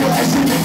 flashing